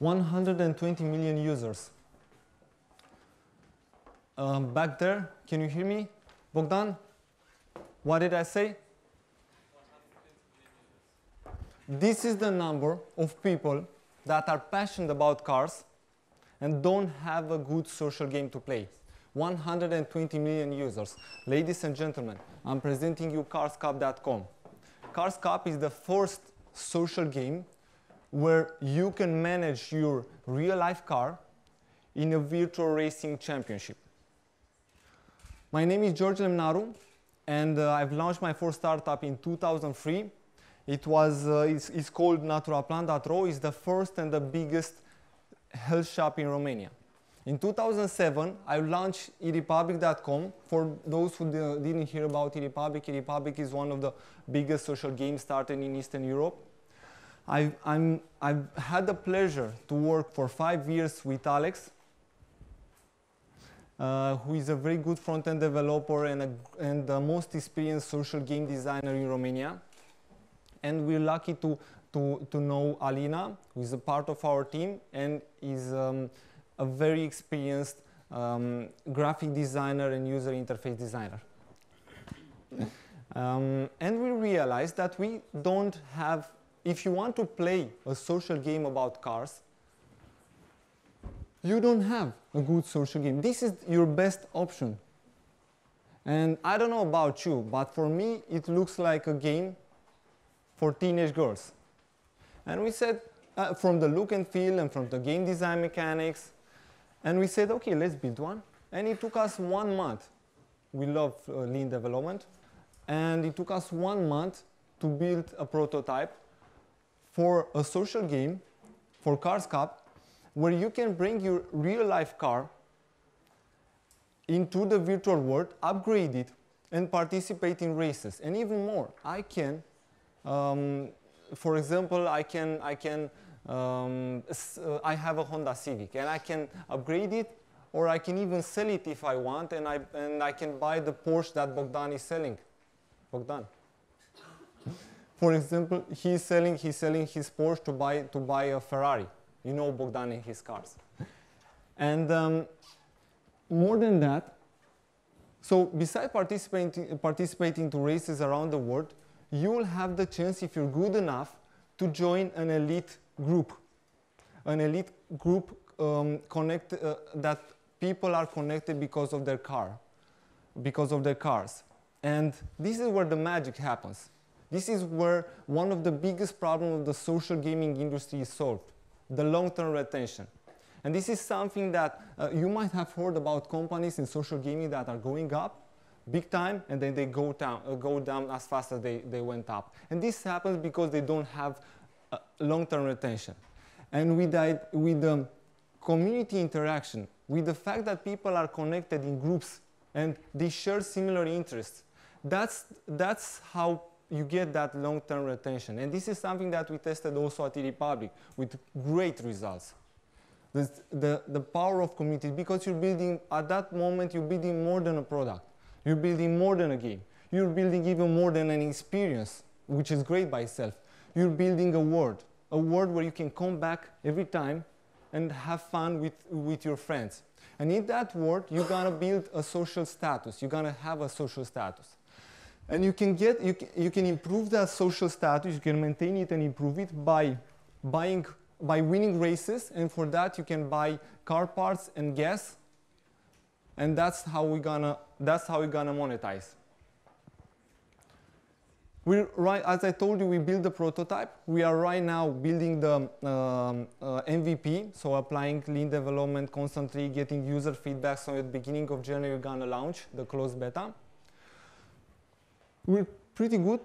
120 million users. Um, back there, can you hear me? Bogdan, what did I say? This is the number of people that are passionate about cars and don't have a good social game to play. 120 million users. Ladies and gentlemen, I'm presenting you carscup.com. Cars Cup is the first social game where you can manage your real life car in a virtual racing championship. My name is George Lemnaru and uh, I've launched my first startup in 2003. It was, uh, it's, it's, called Naturaplan.ro. It's the first and the biggest health shop in Romania. In 2007, I launched eRepublik.com. For those who didn't hear about eRepublik, eRepublik is one of the biggest social games started in Eastern Europe. I've, i have had the pleasure to work for five years with Alex, uh, who is a very good front-end developer and, a, and the most experienced social game designer in Romania. And we're lucky to, to, to know Alina, who is a part of our team and is um, a very experienced um, graphic designer and user interface designer. um, and we realized that we don't have, if you want to play a social game about cars, you don't have a good social game. This is your best option. And I don't know about you, but for me, it looks like a game for teenage girls. And we said, uh, from the look and feel and from the game design mechanics, and we said, okay, let's build one. And it took us one month. We love uh, lean development. And it took us one month to build a prototype for a social game for Cars Cup where you can bring your real life car into the virtual world, upgrade it, and participate in races. And even more, I can, um, for example, I can, I can um, uh, I have a Honda Civic and I can upgrade it or I can even sell it if I want and I, and I can buy the Porsche that Bogdan is selling. Bogdan. For example, he's selling, he's selling his Porsche to buy, to buy a Ferrari. You know Bogdan in his cars. And um, more than that, so besides participating, participating to races around the world, you will have the chance, if you're good enough, to join an elite group, an elite group um, connect, uh, that people are connected because of their car, because of their cars. And this is where the magic happens. This is where one of the biggest problems of the social gaming industry is solved, the long-term retention. And this is something that uh, you might have heard about companies in social gaming that are going up big time and then they go down, uh, go down as fast as they, they went up. And this happens because they don't have uh, long-term retention. And with, the, with the community interaction, with the fact that people are connected in groups and they share similar interests, that's, that's how you get that long-term retention. And this is something that we tested also at eRepublik with great results. The, the, the power of community, because you're building, at that moment, you're building more than a product. You're building more than a game. You're building even more than an experience, which is great by itself you're building a world, a world where you can come back every time and have fun with, with your friends. And in that world, you're gonna build a social status. You're gonna have a social status. And you can get, you you can improve that social status, you can maintain it and improve it by buying, by winning races. And for that, you can buy car parts and gas. And that's how we're gonna, that's how we're gonna monetize. We right, as I told you, we build the prototype. We are right now building the um, uh, MVP, so applying lean development constantly, getting user feedback. So at the beginning of January, we're gonna launch the closed beta. We're pretty good.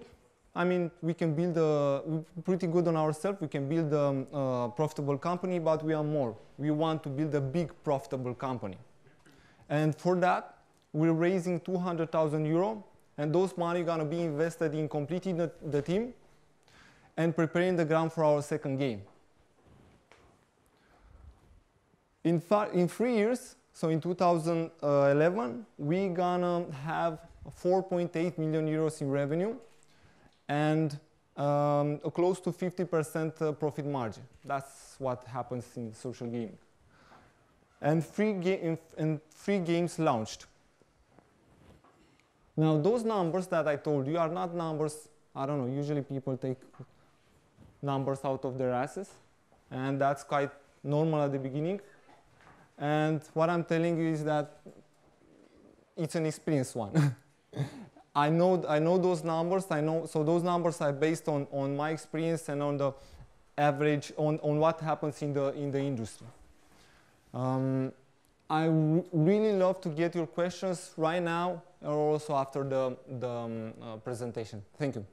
I mean, we can build a, pretty good on ourselves. We can build a, a profitable company, but we are more. We want to build a big profitable company. And for that, we're raising 200,000 euro and those money are gonna be invested in completing the, the team and preparing the ground for our second game. In, in three years, so in 2011, uh, we're gonna have 4.8 million euros in revenue and um, a close to 50% uh, profit margin. That's what happens in social gaming. And free, ga and games launched. Now, those numbers that I told you are not numbers, I don't know, usually people take numbers out of their asses, and that's quite normal at the beginning. And what I'm telling you is that it's an experienced one. I know, I know those numbers, I know, so those numbers are based on, on my experience and on the average, on, on what happens in the, in the industry. Um, I really love to get your questions right now or also after the, the um, uh, presentation. Thank you.